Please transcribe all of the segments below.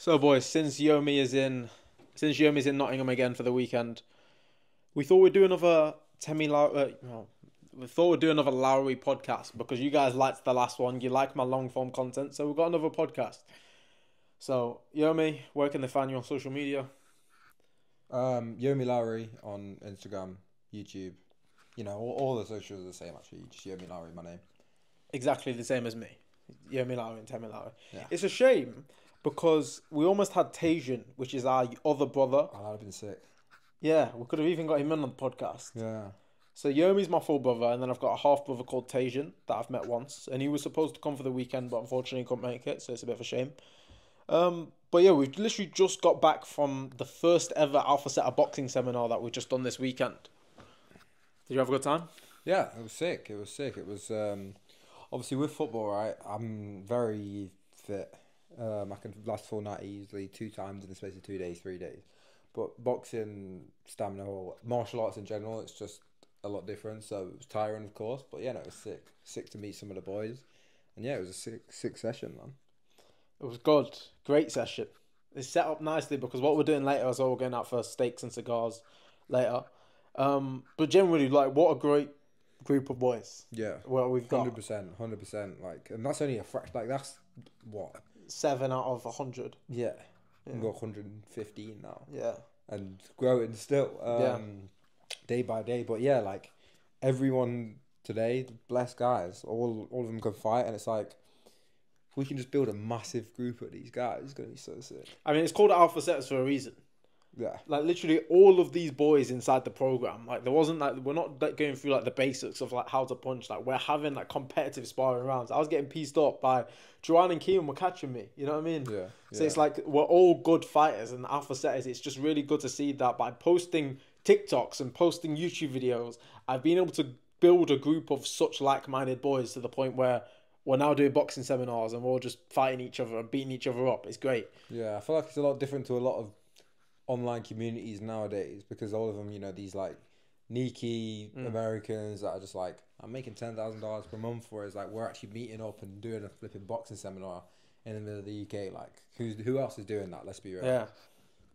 So, boys, since Yomi is in, since Yomi's in Nottingham again for the weekend, we thought we'd do another Temi Low. Uh, well, we thought we'd do another Lowery podcast because you guys liked the last one. You like my long form content, so we've got another podcast. So, Yomi, where can they find you on social media? Um, Yomi Lowery on Instagram, YouTube. You know, all, all the socials are the same actually. Just Yomi Lowery, my name. Exactly the same as me. Yomi Lowery and Temi Lowery. Yeah. It's a shame because we almost had Tajan, which is our other brother. Oh, that'd have been sick. Yeah, we could have even got him in on the podcast. Yeah. So Yomi's my full brother, and then I've got a half brother called Tajan that I've met once, and he was supposed to come for the weekend, but unfortunately couldn't make it, so it's a bit of a shame. Um, but yeah, we've literally just got back from the first ever Alpha Set boxing seminar that we've just done this weekend. Did you have a good time? Yeah, it was sick. It was sick. It was um, obviously with football, right? I'm very fit. Um, I can last full night easily two times in the space of two days, three days. But boxing, stamina, or martial arts in general, it's just a lot different. So it was tiring, of course. But yeah, no, it was sick. Sick to meet some of the boys, and yeah, it was a sick, sick session, man. It was good. Great session. It's set up nicely because what we're doing later is all going out for steaks and cigars later. Um, but generally, like, what a great group of boys. Yeah, Well, we've got hundred percent, hundred percent. Like, and that's only a fraction. Like, that's what. Seven out of a hundred. Yeah, Yeah. we got 115 now. Yeah. and growing still um Yeah. day by day but yeah like everyone today blessed guys all all of them can fight and it's like if we can just build a massive group of these guys it's gonna be so sick I mean, it's called Alpha Sets for a reason. Yeah Like literally all of these boys inside the program, like there wasn't like we're not like, going through like the basics of like how to punch. Like we're having like competitive sparring rounds. I was getting pieced up by Joanne and Keelan were catching me. You know what I mean? yeah So it's like we're all good fighters and alpha setters. It's just really good to see that by posting TikToks and posting YouTube videos, I've been able to build a group of such like-minded boys to the point where we're now doing boxing seminars and we're all just fighting each other and beating each other up. It's great. yeah i feel like it's a lot different to a lot of online communities nowadays because all of them you know these like Nike Mm. Americans that are just like I'm making ten thousand dollars per month for whereas like we're actually meeting up and doing a flipping boxing seminar in the middle of the UK like who's who else is doing that let's be real Yeah,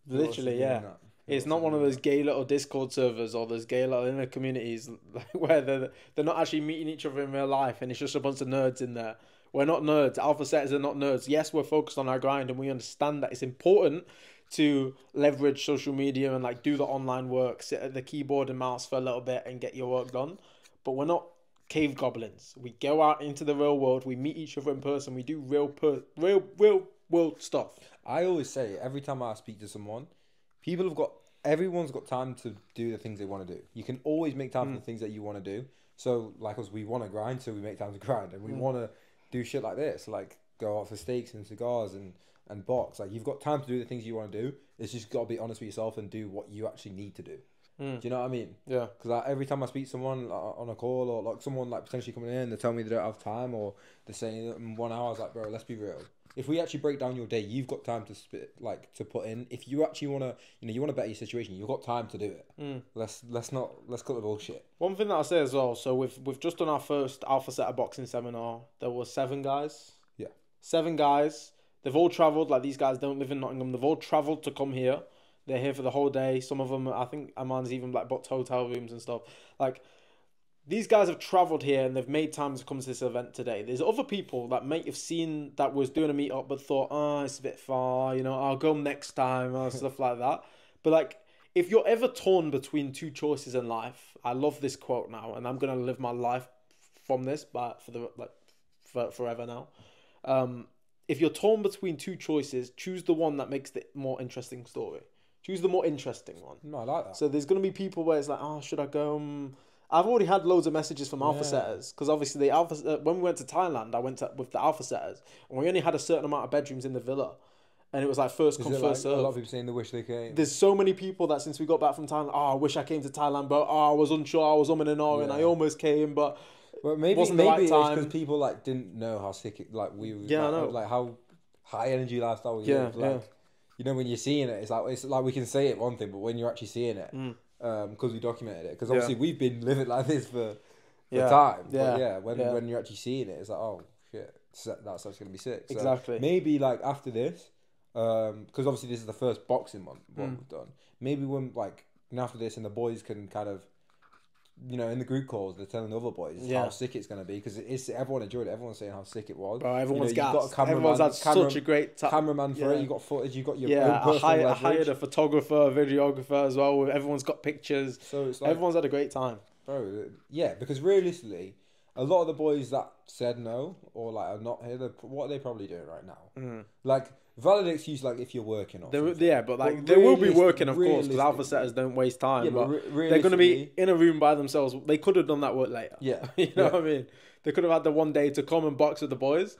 Who literally, yeah. It's not one of those gay little Discord servers or those gay little inner communities like, where they're, they're not actually meeting each other in real life and it's just a bunch of nerds in there. We're not nerds. Alpha setters are not nerds. Yes, we're focused on our grind and we understand that it's important to leverage social media and like do the online work, sit at the keyboard and mouse for a little bit and get your work done. But we're not cave goblins. We go out into the real world. We meet each other in person. We do real, per- real, real world stuff. I always say every time I speak to someone, people have got everyone's got time to do the things they want to do. You can always make time for hmm. the things that you want to do. So like us, we want to grind, so we make time to grind, and we hmm. want to do shit like this, like go out for steaks and cigars and and box. Like you've got time to do the things you want to do. It's just got to be honest with yourself and do what you actually need to do. Mm. Do you know what I mean? Yeah. Because like, every time I speak to someone uh, on a call or like someone like potentially coming in, they tell me they don't have time or they're saying in one hour. I was like, bro, let's be real. If we actually break down your day, you've got time to spit like to put in. If you actually wanna, you know, you wanna better your situation, you've got time to do it. Mm. Let's let's not let's cut the bullshit. One thing that I'll say as well, so we've we've just done our first Alpha Set of boxing seminar. There were seven guys. Yeah. Seven guys. They've all travelled. Like these guys don't live in Nottingham. They've all travelled to come here. They're here for the whole day. Some of them, I think, Aman's even like booked hotel rooms and stuff. Like these guys have travelled here and they've made time to come to this event today. There's other people that might have seen that was doing a meetup but thought, oh, it's a bit far. You know, I'll go next time or stuff like that. But like if you're ever torn between two choices in life, I love this quote now, and I'm gonna live my life from this, but for the like for forever now. Um, if you're torn between two choices, choose the one that makes the more interesting story. Choose the more interesting one. No, I like that. So there's gonna be people where it's like, oh, should I go? Um, I've already had loads of messages from alpha Yeah. setters because obviously the alpha uh, when we went to Thailand, I went to, with the alpha setters, and we only had a certain amount of bedrooms in the villa, and it was like first Is come first like, first a lot of people saying they wish they came? There's so many people that since we got back from Thailand, oh, I wish I came to Thailand, but oh, I was unsure, I was umming and ahhing, I almost came, but But maybe wasn't the maybe right it's time. because people like didn't know how sick it like we was, Yeah, I like, know. like how high energy lifestyle we Yeah, live. Like you know when you're seeing it, it's like it's like we can say it one thing, but when you're actually seeing it, Mm. um, because we documented it, because Yeah. obviously we've been living like this for, for Yeah, time. yeah, But yeah, when yeah. when you're actually seeing it, it's like oh shit, so that's actually gonna be sick. So Exactly. Maybe like after this, because obviously this is the first boxing one what Mm. we've done. Maybe when like and after this, and the boys can kind of, you know, in the group calls, they're telling the other boys Yeah. how sick it's gonna be because it's everyone enjoyed it. Everyone's saying how sick it was. Bro, everyone's you've got a cameraman- Everyone's had camera- such a great time. Cameraman for Yeah. it. You got footage. You got your Yeah, own I hired, I hired a photographer, videographer as well. Everyone's got pictures. So it's like, Everyone's had a great time. bro, yeah, because realistically, a lot of the boys that said no or like are not here, what are they probably doing right now? Mm. Like valid excuse, like if you're working or There, yeah, but like But they will be working, of course, because alpha setters don't waste time. Yeah, but but re- they're going to be in a room by themselves. They could have done that work later. Yeah, you know yeah. what I mean? They could have had the one day to come and box with the boys.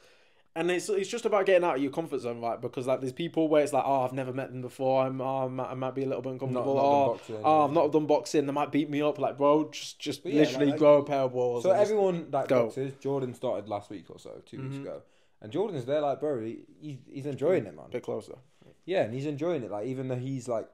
And it's it's just about getting out of your comfort zone, right? Because like there's people where it's like, oh, I've never met them before. I'm, oh, I might, I might be a little bit uncomfortable. not done oh, boxing, oh, yeah. I've not done boxing. They might beat me up. Like, bro, just just yeah, literally like- grow a pair of balls. So everyone that go. boxes, Jordan started last week or so, 2 weeks Mhm. ago, and Jordan's there like, bro, he, he's, he's enjoying it, man. a bit closer. Yeah, and he's enjoying it. Like even though he's like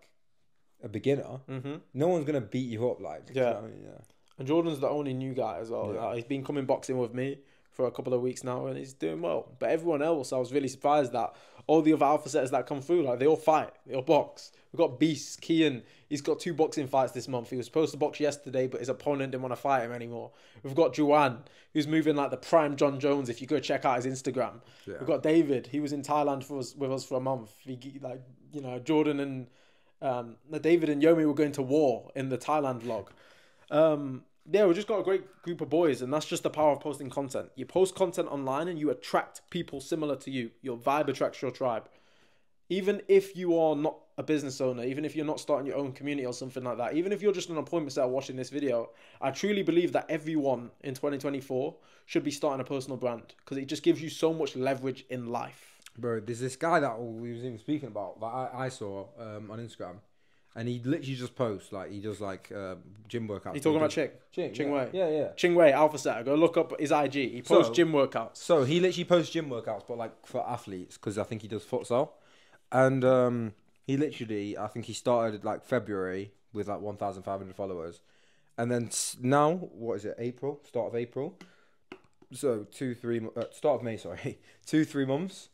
a beginner, hmm no one's gonna beat you up. Like, do you know Yeah. I mean, yeah. And Jordan's the only new guy as well. Yeah. Uh, he's been coming boxing with me for a couple of weeks now, and he's doing well. But everyone else, I was really surprised that all the other alpha setters that come through, like they all fight, they all box. We've got Beast, Kian. He's got two boxing fights this month. He was supposed to box yesterday, but his opponent didn't want to fight him anymore. We've got Juan, who's moving like the prime Jon Jones. If you go check out his Instagram, Yeah. We've got David. He was in Thailand for us with us for a month. He like you know Jordan and um, David and Yomi were going to war in the Thailand vlog. Um, yeah, we've just got a great group of boys, and that's just the power of posting content. You post content online, and you attract people similar to you. Your vibe attracts your tribe. Even if you are not a business owner, even if you're not starting your own community or something like that, even if you're just an appointment setter watching this video, I truly believe that everyone in 2024 should be starting a personal brand because it just gives you so much leverage in life. Bro, there's this guy that we was even speaking about that I, I saw um, on Instagram, and he literally just posts like he does like uh, gym workouts. You talking about Ching? Ching, Ching yeah. Wei? Yeah, yeah. Ching Wei, Alpha Setter. Go look up his IG. He posts So- gym workouts. So he literally posts gym workouts, but like for athletes, because I think he does futsal, and um, he literally, I think he started like February with like one thousand five hundred followers, and then s- now what is it? April, start of April. So two, three, uh, start of May, sorry, two, three months.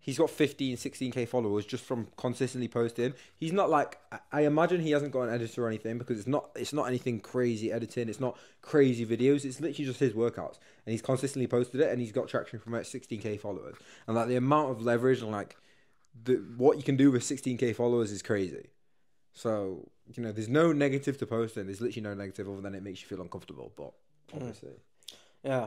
He's got 15, 16k followers just from consistently posting. He's not like I- imagine he hasn't got an editor or anything because it's not it's not anything crazy editing. It's not crazy videos. It's literally just his workouts, and he's consistently posted it, and he's got traction from it. 16k followers, and like the amount of leverage and like the what you can do with 16k followers is crazy. So you know, there's no negative to posting. There's literally no negative other than it makes you feel uncomfortable. But hmm. obviously, Yeah.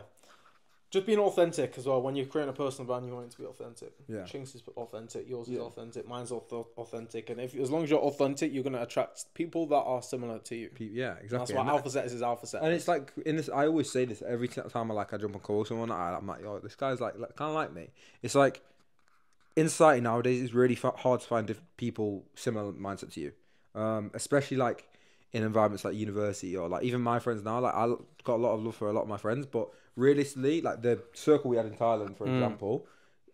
Just being authentic as well. When you're creating a personal brand, you want it to be authentic. Yeah. Ching's is authentic. Yours is authentic. Mine's authentic. And if as long as you're authentic, you're gonna attract people that are similar to you. yeah, That's why And alpha setters is alpha setters. And it's like in this, I always say this every time I like I jump on call with someone. I, I'm like, yo, this guy's like, like kind of like me. It's like in society nowadays, it's really hard to find diff- people similar mindset to you, um, especially like in environments like university or like even my friends now. Like I got a lot of love for a lot of my friends, but realistically, like the circle we had in Thailand, for Mm. example,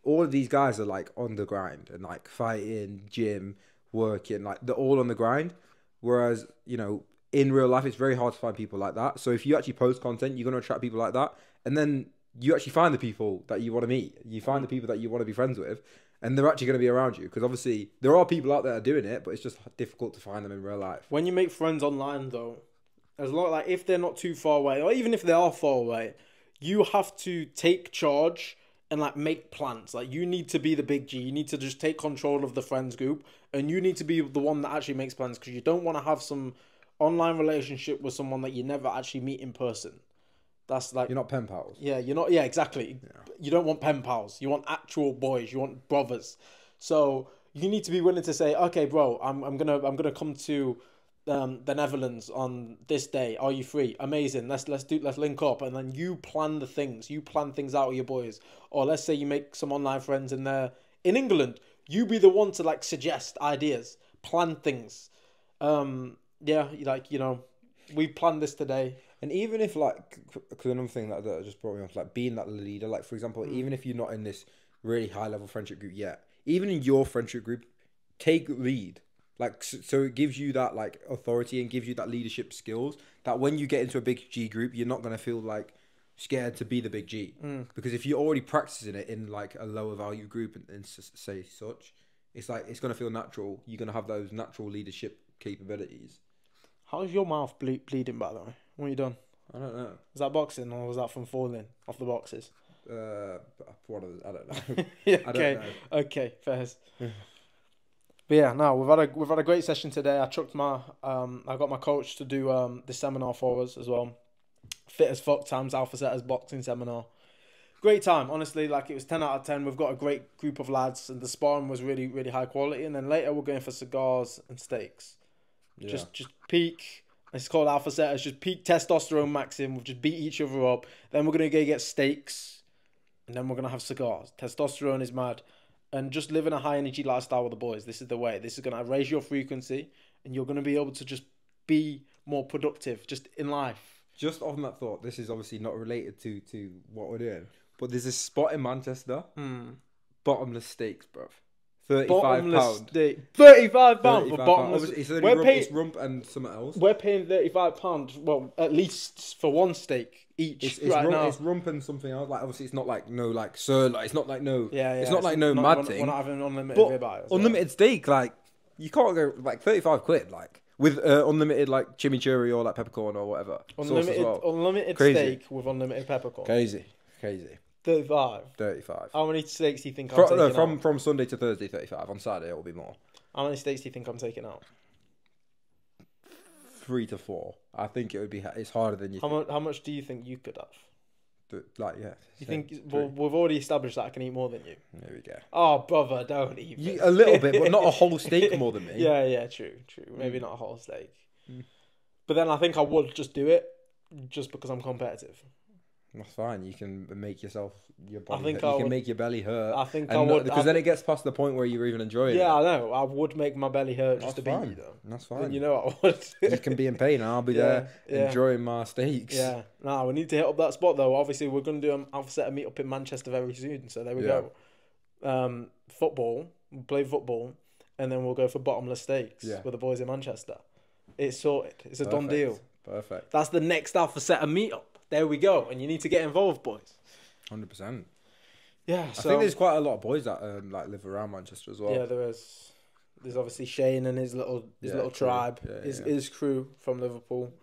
all of these guys are like on the grind and like fighting, gym, working, like they're all on the grind. Whereas you know in real life, it's very hard to find people like that. So if you actually post content, you're going to attract people like that, and then you actually find the people that you want to meet. You find the people that you want to be friends with, and they're actually going to be around you. Because obviously, there are people out there doing it, but it's just difficult to find them in real life. when you make friends online though, as long like if they're not too far away, or even if they are far away, you have to take charge and like make plans. Like you need to be the big G. You need to just take control of the friends group, and you need to be the one that actually makes plans because you don't want to have some online relationship with someone that you never actually meet in person. That's like You're not pen pals. yeah, you're not. Yeah, exactly. You don't want pen pals. You want actual boys. You want brothers. So you need to be willing to say, okay, bro, I'm I'm gonna I'm gonna come to um, the Netherlands on this day. Are you free? Amazing. Let's let's do let's link up, and then you plan the things. You plan things out with your boys. Or let's say you make some online friends in there in England. You be the one to like suggest ideas, plan things. Um, yeah, like you know, we planned this today. And even if like, because another thing that, that just brought me off, like being that leader, like for example, mm. even if you're not in this really high level friendship group yet, even in your friendship group, take lead. Like so, it gives you that like authority and gives you that leadership skills that when you get into a big G group, you're not gonna feel like scared to be the big G mm. because if you're already practicing it in like a lower value group and, and say such, it's like it's gonna feel natural. You're gonna have those natural leadership capabilities. How's your mouth ble- bleeding, by the way? What you done? I don't know. Was that boxing or was that from falling off the boxes? Uh, what are the, I don't know. yeah, I okay, don't know. okay, fair. but yeah, no, we've had a we've had a great session today. I chucked my um, I got my coach to do um the seminar for us as well. Fit as fuck times Alpha Setters boxing seminar. Great time, honestly. Like it was ten out of ten. We've got a great group of lads, and the sparring was really really high quality. And then later we're going for cigars and steaks. Yeah. Just just peak. It's called Alpha Set. It's Just peak testosterone maxim. We'll just beat each other up. Then we're gonna go get steaks, and then we're gonna have cigars. Testosterone is mad, and just living a high energy lifestyle with the boys. This is the way. This is gonna raise your frequency, and you're gonna be able to just be more productive just in life. just on that thought, this is obviously not related to to what we're doing, but there's a spot in Manchester, hmm. bottomless steaks, bruv. Thirty-five pound. steak. Thirty-five pound for bottomless. Obviously, It's only We're rump, paying. it's rump and something else. We're paying thirty-five pound. Well, at least for one steak each It's, it's, right rump, now. it's rump and something else. Like obviously, it's not like no like sir. Like it's not like no. yeah, yeah. it's not like no mad we're, thing. We're not having unlimited But ribeye. unlimited steak, like you can't go like thirty-five quid, like with uh, unlimited like chimichurri or like peppercorn or whatever. Unlimited, well. unlimited Crazy. steak with unlimited peppercorn. Crazy, crazy. Thirty-five. Thirty-five. How many steaks do you think I'm Fro- taking no, from out? from Sunday to Thursday, thirty-five. On Saturday, it will be more. How many steaks do you think I'm taking out? Three to four. I think it would be. It's harder than you How think. much? How much do you think you could have? Like yeah. You same, think? Well, we've already established that I can eat more than you. There we go. Oh, brother, don't eat. You, a little bit, but not a whole steak more than me. Yeah, yeah, true, true. Maybe not a whole steak. Mm. But then I think I would just do it, just because I'm competitive. That's fine. You can make yourself your body. think hurt. I you can make your belly hurt. I think I not- would. because I then it gets past the point where you're even enjoying it. yeah, it. I know. I would make my belly hurt just That's to beat fine. you, though. That's Then fine. you know I would. you can be in pain, and I'll be Yeah, there yeah. enjoying my steaks. Yeah, no, we need to hit up that spot though. Obviously, we're going to do an Alpha Set meet up in Manchester very soon. So there we Yeah. go. Um, football, we'll play football, and then we'll go for bottomless steaks with the boys in Manchester. It's sorted. It's a done deal. Perfect. That's the next Alpha Set meet up. There we go. And you need to get involved, boys. Hundred percent. Yeah. I think there's quite a lot of boys that um, like live around Manchester as well. yeah, there is. There's obviously Shane and his little his Yeah, little true. tribe. Yeah, his yeah. his crew from Liverpool.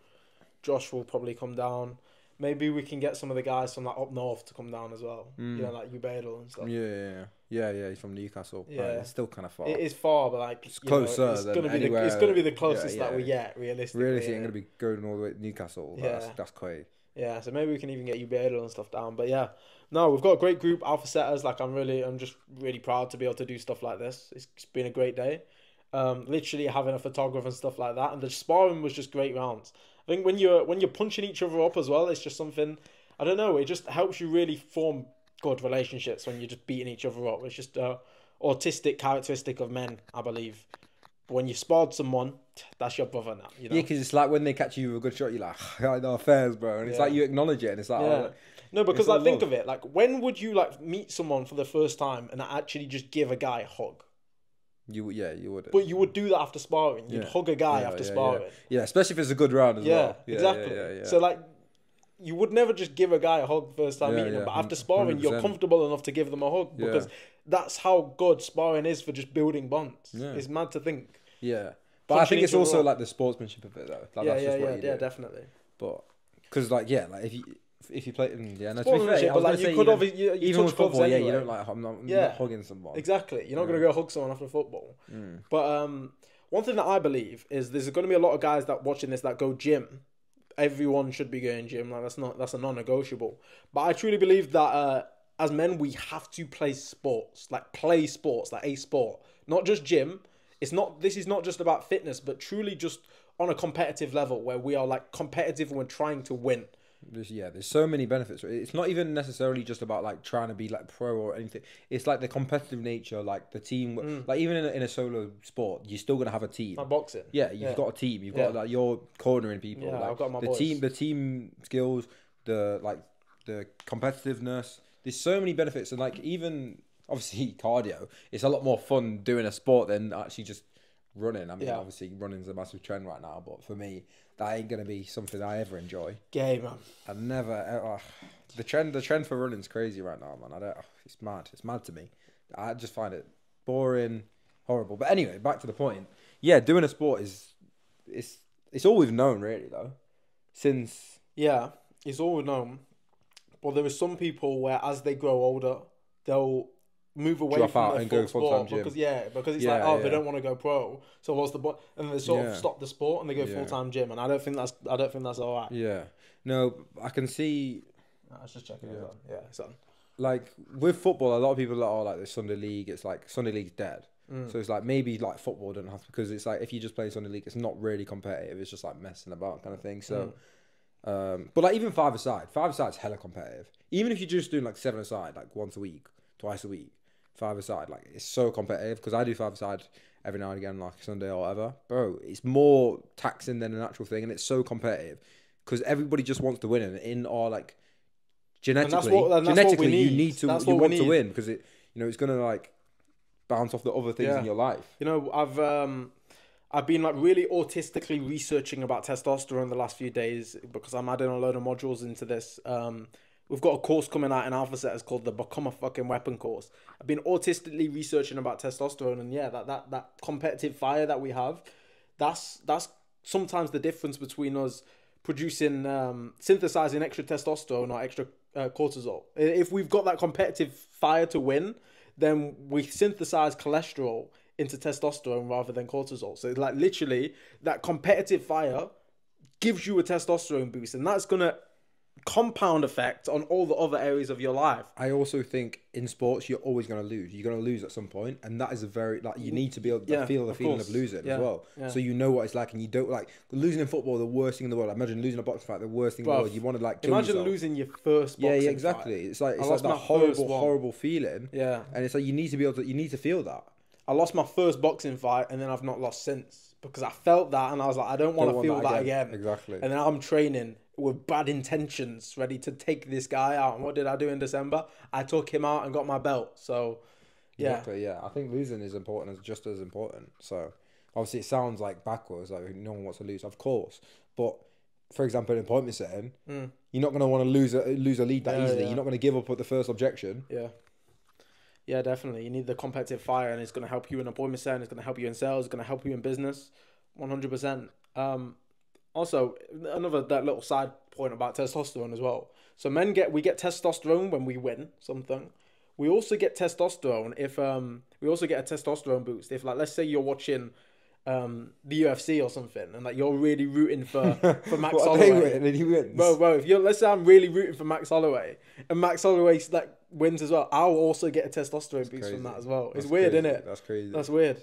Josh will probably come down. Maybe we can get some of the guys from like up north to come down as well. Mm. You know, like Ubadal and stuff. Yeah, yeah, yeah, yeah, yeah. He's from Newcastle. Yeah, Yeah. it's still kind of far. It is far, but like It's you know, closer it's than gonna be the, anywhere- it's gonna be the yeah, closest that we yeah. get realistically. Really, I'm gonna be going all the way to Newcastle. That's Yeah. that's quite. Yeah, so maybe we can even get you Ubadal and stuff down. But yeah, no, we've got a great group, Alpha Setters. Like I'm really, I'm just really proud to be able to do stuff like this. It's, it's been a great day. Um, literally having a photographer and stuff like that, and the sparring was just great rounds. I think when you're when you're punching each other up as well, it's just something. I don't know. It just helps you really form good relationships when you're just beating each other up. It's just a autistic characteristic of men, I believe. When you sparred someone, that's your brother now. You know? Yeah, because it's like when they catch you with a good shot, you're like, I know affairs, bro, and it's Yeah. like you acknowledge it, and it's like, oh, Yeah. oh, No, because I like think of it, like when would you like meet someone for the first time and actually just give a guy a hug? you, yeah, you would. But you would do that after sparring. You'd Yeah. hug a guy after sparring. yeah, especially if it's a good round as Yeah, well. Yeah, exactly. So like, you would never just give a guy a hug first time Yeah, meeting him, but after sparring, you're comfortable enough to give them a hug Yeah. because that's how good sparring is for just building bonds. Yeah. It's mad to think. yeah. But I think it's also up. like the sportsmanship of it, though. Like, yeah, that's yeah, yeah, you yeah, definitely. But because, like, yeah, like if you if you play, mm, yeah, no, to be fair, but like you could even, obviously you, you even touch with football, yeah, you don't like I'm not, I'm Yeah. not hugging someone. Exactly. You're not Yeah. going to go hug someone after football. Mm. But um, one thing that I believe is there's going to be a lot of guys that watching this that go gym. Everyone should be going gym. Like that's not that's a non-negotiable. But I truly believe that uh, as men we have to play sports, like play sports, like a sport, not just gym. It's not. This is not just about fitness, but truly just on a competitive level where we are like competitive and we're trying to win. There's, yeah, there's so many benefits. It's not even necessarily just about like trying to be like pro or anything. It's like the competitive nature, like the team. Mm. Like even in a, in a solo sport, you're still gonna have a team. Like boxing. Yeah, you've Yeah. got a team. You've Yeah. got like you're cornering people. Yeah, like, I've got my the boys. team, the team skills, the like the competitiveness. There's so many benefits, and like even obviously cardio. It's a lot more fun doing a sport than actually just running. I mean, Yeah. obviously running's a massive trend right now, but for me, that ain't gonna be something I ever enjoy. Gay man. I never. Uh, the trend, the trend for running's crazy right now, man. I don't. It's mad. It's mad to me. I just find it boring. horrible. But anyway, back to the point. Yeah, doing a sport is it's it's all we've known really though, since Yeah, it's all we've known. But there are some people where, as they grow older, they'll move away Drop from out and go sport gym. because yeah, because it's Yeah, like oh yeah. they don't want to go pro, so what's the point? And they sort Yeah. of stop the sport and they go full time gym, and I don't think that's I don't think that's all right. yeah, no, I can see I was just checking Yeah. it on. Yeah, it's on. like with football, a lot of people are like the Sunday league. It's like Sunday league's dead. Mm. So it's like maybe like football doesn't have to because it's like if you just play Sunday league, it's not really competitive. It's just like messing about kind of thing. So, Mm. um, but like even five aside, five aside's hella competitive. Even if you're just doing like seven aside, like once a week, twice a week, five aside, like it's so competitive because I do five aside every now and again, like Sunday or whatever. Bro, it's more taxing than an actual thing, and it's so competitive because everybody just wants to win, and in our like genetically, what- and that's what we genetically, you need. need to That's you want to win because it, you know, it's gonna like bounce off the other things Yeah. in your life. You know, I've um, I've been like really autistically researching about testosterone the last few days because I'm adding a load of modules into this. Um, we've got a course coming out in Alpha Set. It's called the Become a Fucking Weapon course. I've been autistically researching about testosterone, and yeah, that that that competitive fire that we have, that's that's sometimes the difference between us producing um, synthesizing extra testosterone or extra uh, cortisol. If we've got that competitive fire to win, then we synthesize cholesterol into testosterone rather than cortisol. So like literally that competitive fire gives you a testosterone boost and that's gonna compound effect on all the other areas of your life. I also think in sports you're always going to lose. You're going to lose at some point, and that is a very like you need to be able to Yeah, feel the feeling course. of losing Yeah, as well. yeah. So you know what it's like, and you don't like losing in football. The worst thing in the world. Imagine losing a boxing fight. The worst thing in the world. You want to like kill Imagine yourself. losing your first Yeah, boxing yeah, fight. exactly. It's like it's like that horrible, horrible feeling. Yeah. And it's like you need to be able to. You need to feel that. I lost my first boxing fight and then I've not lost since because I felt that and I was like, I don't want Don't to feel that that again. again. Exactly. And then I'm training with bad intentions, ready to take this guy out. And what did I do in December? I took him out and got my belt. So, yeah. Exactly. Yeah. I think losing is important. As just as important. So obviously it sounds like backwards. Like no one wants to lose, of course. But for example, in appointment setting, Mm. you're not going to want to lose a lose a lead that Yeah, easily. yeah. You're not going to give up at the first objection. Yeah. Yeah, definitely. You need the competitive fire, and it's going to help you in appointment setting. It's going to help you in sales. It's going to help you in business. One hundred percent. Um, also, another that little side point about testosterone as well. So men get we get testosterone when we win something. We also get testosterone if um we also get a testosterone boost if like let's say you're watching um the UFC or something and like you're really rooting for for Max What, Holloway. and he wins. Bro, bro, if you're let's say I'm really rooting for Max Holloway and Max Holloway like wins as well, I'll also get a testosterone boost crazy. from that as well. It's That's weird, crazy. isn't it? That's crazy. That's weird.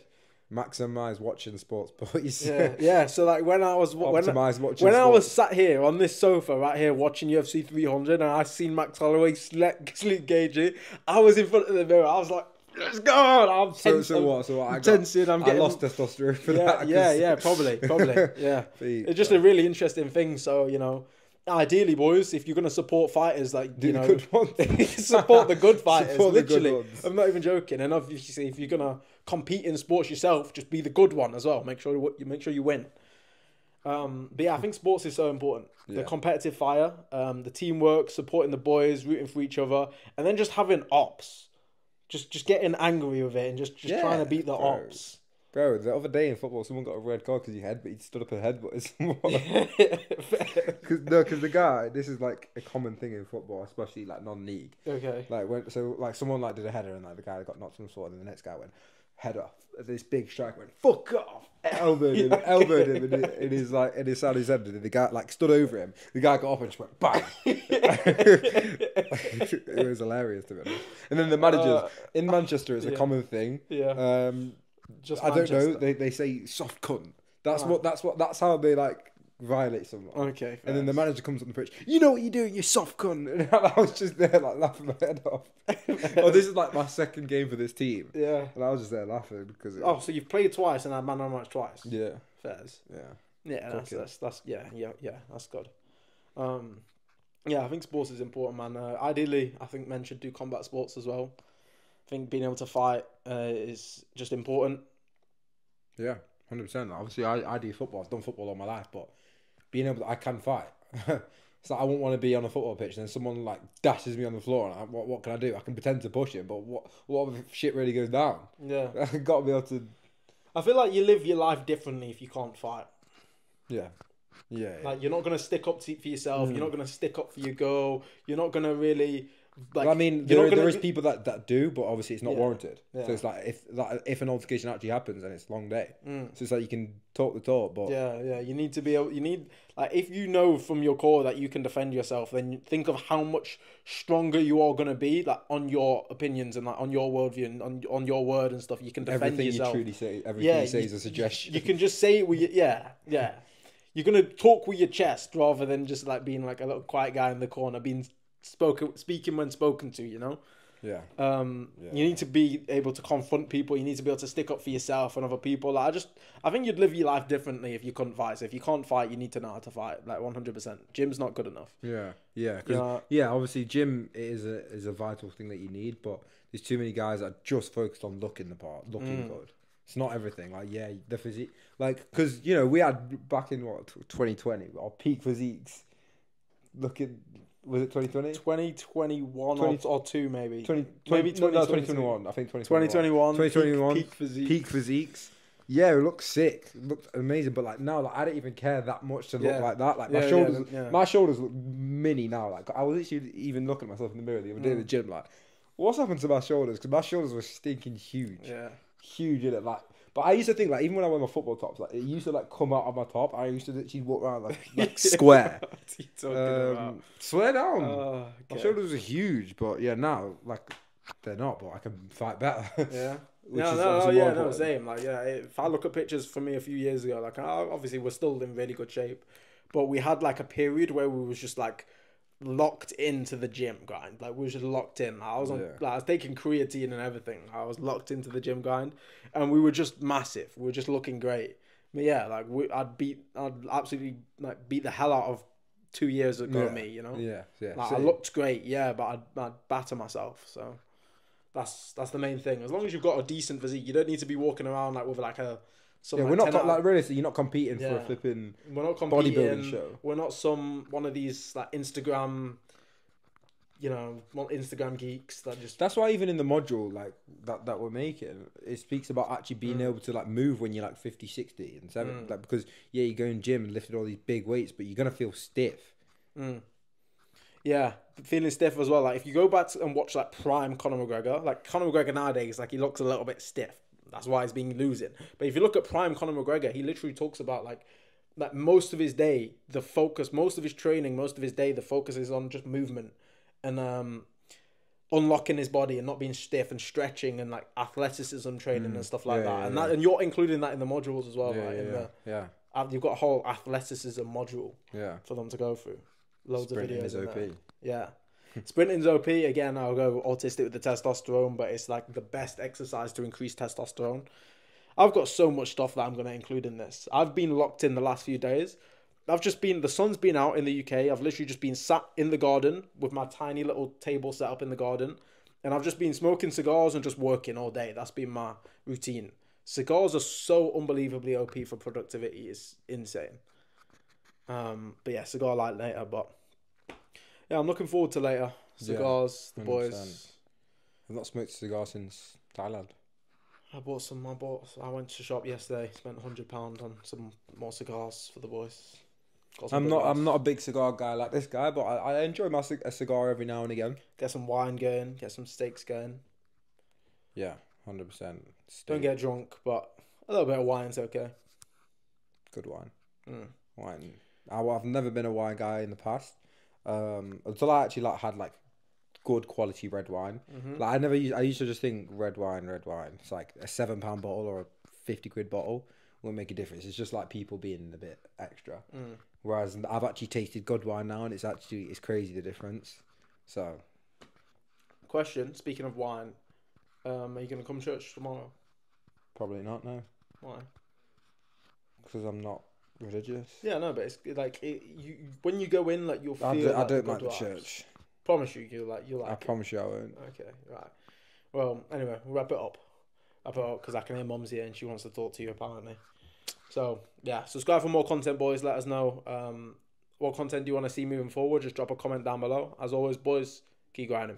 Maximize watching sports, boys. Yeah, yeah. So like when I was when Optimize watching. when I was sat here on this sofa right here watching UFC 300 and I seen Max Holloway sleep, sleep Gaethje, I was in front of the mirror. I was like, let's go! I'm So, so what? So what? I got, tensing. I'm I lost testosterone for yeah, that. yeah, yeah. Probably, probably. Yeah. See, It's just a really interesting thing. So you know, ideally, boys, if you're gonna support fighters, like you know, good support the good fighters. Good literally, ones. I'm not even joking. And obviously, if you're gonna compete in sports yourself, just be the good one as well. Make sure you make sure you win. Um, but yeah, I think sports is so important. The competitive fire, um, the teamwork, supporting the boys, rooting for each other, and then just having ops. Just just getting angry with it and just, just trying to beat the bro. ops. Bro, the other day in football, someone got a red card because he had, but he stood up and headbutted someone. Cause, no, because the guy, this is like a common thing in football, especially like non-league. okay. Like when, so like someone like did a header and like the guy got knocked on the sword, and the next guy went head off. This big strike went fuck off, elbowed him, elbowed him, and it, it is like it is how he's ended. And the guy like stood over him. The guy got up and just went bang. it was hilarious to be honest. And then the managers Uh, in Manchester, it's a yeah. common thing. Yeah. Um, Just I don't know. They they say soft cunt. That's Ah. what. That's what. That's how they like violate someone. Okay. And then the manager comes on the pitch. You know what you're doing, you soft cunt. And I was just there like laughing my head off. oh, this is like my second game for this team, Yeah. and I was just there laughing because. It, Oh, so you've played twice and had man on match twice. yeah, Fairs. yeah, Yeah, that's, that's that's yeah yeah yeah that's good. Um, yeah, I think sports is important, man. Uh, ideally, I think men should do combat sports as well. I think being able to fight uh, is just important. yeah, hundred percent. Obviously, I, I do football. I've done football all my life, but being able, to, I can fight. It's like I won't want to be on a football pitch and then someone like dashes me on the floor and I, what what can I do? I can pretend to push him, but what what if shit really goes down? Yeah. I got to be able to. I feel like you live your life differently if you can't fight. Yeah, yeah. yeah. Like you're not gonna stick up to, for yourself. Mm. You're not gonna stick up for your girl. You're not gonna really like. Well, I mean, there, gonna there is people that, that do, but obviously it's not Yeah. warranted. Yeah. So it's like if like, if an altercation actually happens, then it's a long day. Mm. So it's like you can talk the talk, but Yeah, yeah. You need to be able. You need like if you know from your core that you can defend yourself, then think of how much stronger you are gonna be, like on your opinions and like on your worldview and on on your word and stuff. You can defend everything yourself. Everything you truly say, everything yeah, you say you- is a suggestion. You can just say it with your yeah, yeah. You're gonna talk with your chest rather than just like being like a little quiet guy in the corner, being spoken speaking when spoken to. You know. yeah, Um, Yeah. you need to be able to confront people. You need to be able to stick up for yourself and other people. Like, I just, I think you'd live your life differently if you couldn't fight. So if you can't fight, you need to know how to fight. Like one hundred percent. Gym's not good enough. yeah, yeah. 'cause- Yeah. yeah, obviously, gym is a is a vital thing that you need, but there's too many guys that are just focused on looking the part, looking Mm. good. It's not everything. Like, yeah, the physique, like, because you know we had back in what 2020 our peak physiques. Looking, was it 2020? 2021 20 or, or two maybe. 20, Maybe 20, no, 2021. I think 2021. 2021. 2021, Peak, peak physique. Peak physiques. Yeah, it looked sick. It looked amazing. But like now, like I don't even care that much to look Yeah. like that. Like my Yeah, yeah, shoulders, yeah. my shoulders look mini now. Like I was literally even looking at myself in the mirror the other day in the Mm. gym. Like, what's happened to my shoulders? Because my shoulders were stinking huge, Yeah. huge in it. Like, but I used to think like even when I wear my football tops, like it used to like come out of my top. I used to literally walk around like, like square. What are you talking about? um, swear down. Oh, My okay. shoulders are huge, but yeah, now like they're not. But I can fight better. Yeah. which no, no, no, yeah, no, same. Like, yeah, if I look at pictures for me a few years ago, like, I- obviously we're still in really good shape, but we had like a period where we was just like locked into the gym grind. Like, we was just locked in. I was on, Yeah. like, I was taking creatine and everything. I was locked into the gym grind, and we were just massive. We were just looking great. But yeah, like, we, I'd beat, I'd absolutely like beat the hell out of two years ago Yeah. me. You know, Yeah, yeah. like, I looked great, yeah, but I'd, I'd batter myself. So that's that's the main thing. As long as you've got a decent physique, you don't need to be walking around like with like a. Some, yeah, like, we're not 10 out- like realistically, you're not competing for a flipping. we're not bodybuilding show. We're not some one of these like Instagram, you know, Instagram geeks that just. That's why even in the module like that that we're making, it speaks about actually being Mm. able to like move when you're like 50, 60 and 70. Mm. Like because yeah, you go in gym and lifted all these big weights, but you're gonna feel stiff. Mm. Yeah, feeling stiff as well. Like if you go back and watch like prime Conor McGregor, like Conor McGregor nowadays, like he looks a little bit stiff. That's why he's been losing. But if you look at prime Conor McGregor, he literally talks about like like most of his day, the focus, most of his training, most of his day, the focus is on just movement and um unlocking his body and not being stiff and stretching and like athleticism training and stuff like Mm. Yeah, that. yeah, and yeah. that and you're including that in the modules as well, yeah, right? yeah, the, yeah, uh, you've got a whole athleticism module yeah. for them to go through. Loads Sprinting of videos. is in OP. there. Yeah. Sprinting's OP. Again, I'll go autistic with the testosterone, but it's like the best exercise to increase testosterone. I've got so much stuff that I'm going to include in this. I've been locked in the last few days. I've just been, the sun's been out in the UK. I've literally just been sat in the garden with my tiny little table set up in the garden. And I've just been smoking cigars and just working all day. That's been my routine. Cigars are so unbelievably OP for productivity. It's insane. Um, but yeah, cigar light later. But yeah, I'm looking forward to later. Cigars, the 100%. boys. I've not smoked a cigar since Thailand. I bought some. I bought. I went to shop yesterday. Spent hundred pound on some more cigars for the boys. I'm not. I'm not a big cigar guy like this guy, but I, I enjoy my cig- a cigar every now and again. Get some wine going. Get some steaks going. Yeah, hundred percent. Don't get drunk, but a little bit of wine's okay. good wine. Mm. Wine. I, I've never been a wine guy in the past. Um, until I actually like had like good quality red wine. Mhm. Like I never used. I used to just think red wine, red wine. It's like a seven pound bottle or a fifty quid bottle won't make a difference. It's just like people being a bit extra. Mm. Whereas I've actually tasted good wine now, and it's actually it's crazy the difference. So Question. Speaking of wine, um, are you gonna come to church tomorrow? probably not no, Why? because I'm not religious. Yeah, no, but it's like it, you when you go in, like you'll feel. I, do, I like, don't like the church. Promise you, you like you like. I it. promise you, I won't. Okay, right. Well, anyway, we'll wrap it up. Wrap it up because I can hear Mum's here and she wants to talk to you apparently. So yeah, subscribe for more content, boys. Let us know um, what content do you want to see moving forward? Just drop a comment down below. As always, boys, keep grinding.